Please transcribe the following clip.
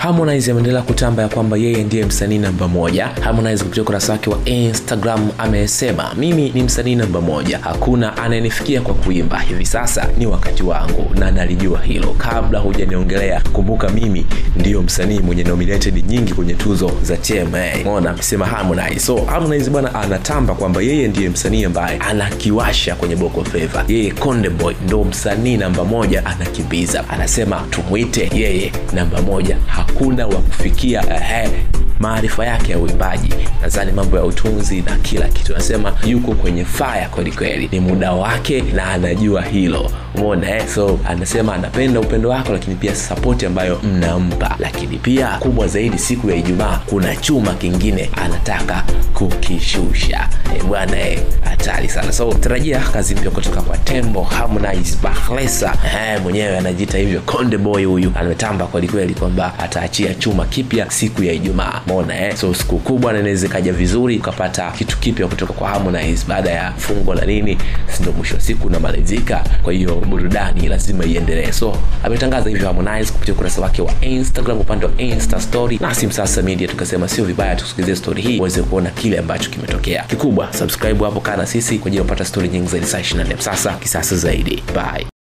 Harmonize ameendelea kutamba ya kwamba yeye ndiye msanii namba moja. Harmonize kupitia ukurasa wake wa Instagram amesema, mimi ni msanii namba moja, hakuna anayenifikia kwa kuimba. Hivi sasa ni wakati wangu na nalijua hilo. Kabla hujaniongelea, kumbuka mimi ndiyo msanii mwenye nominated nyingi kwenye tuzo za TMA. Umeona, amesema Harmonize. So Harmonize bwana anatamba kwamba yeye ndiye msanii ambaye anakiwasha kwenye Boko Flava. Yeye Konde Boy ndo msanii namba moja anakimbiza, anasema tumwite yeye namba moja hakuna wa kufikia eh, maarifa yake ya uimbaji, nadhani mambo ya utunzi na kila kitu, anasema yuko kwenye faya kwelikweli, kweli, ni muda wake na anajua hilo. Umeona eh? So anasema anapenda upendo wako, lakini pia sapoti ambayo mnampa, lakini pia kubwa zaidi, siku ya Ijumaa kuna chuma kingine anataka kukishusha. Eh, bwana eh, hatari sana. So tarajia kazi mpya kutoka kwa Tembo Harmonize bahlesa Eh, mwenyewe anajiita hivyo, Konde Boy huyu ametamba kwelikweli kweli kwamba ataachia chuma kipya siku ya Ijumaa. mona eh? So siku kubwa nanaweza ikaja vizuri ukapata kitu kipya kutoka kwa Harmonize baada ya fungo la nini, sindo? Mwisho wa siku unamalizika, kwa hiyo burudani lazima iendelee. So ametangaza hivyo Harmonize kupitia ukurasa wake wa Instagram, upande wa Insta story. Nasi Msasa Media tukasema sio vibaya tusikilizie story hii uweze kuona kile ambacho kimetokea. Kikubwa subscribe hapo, kaa sisi kwa ajili ya kupata stori nyingi zaidi saa 24 sasa kisasa zaidi. Bye.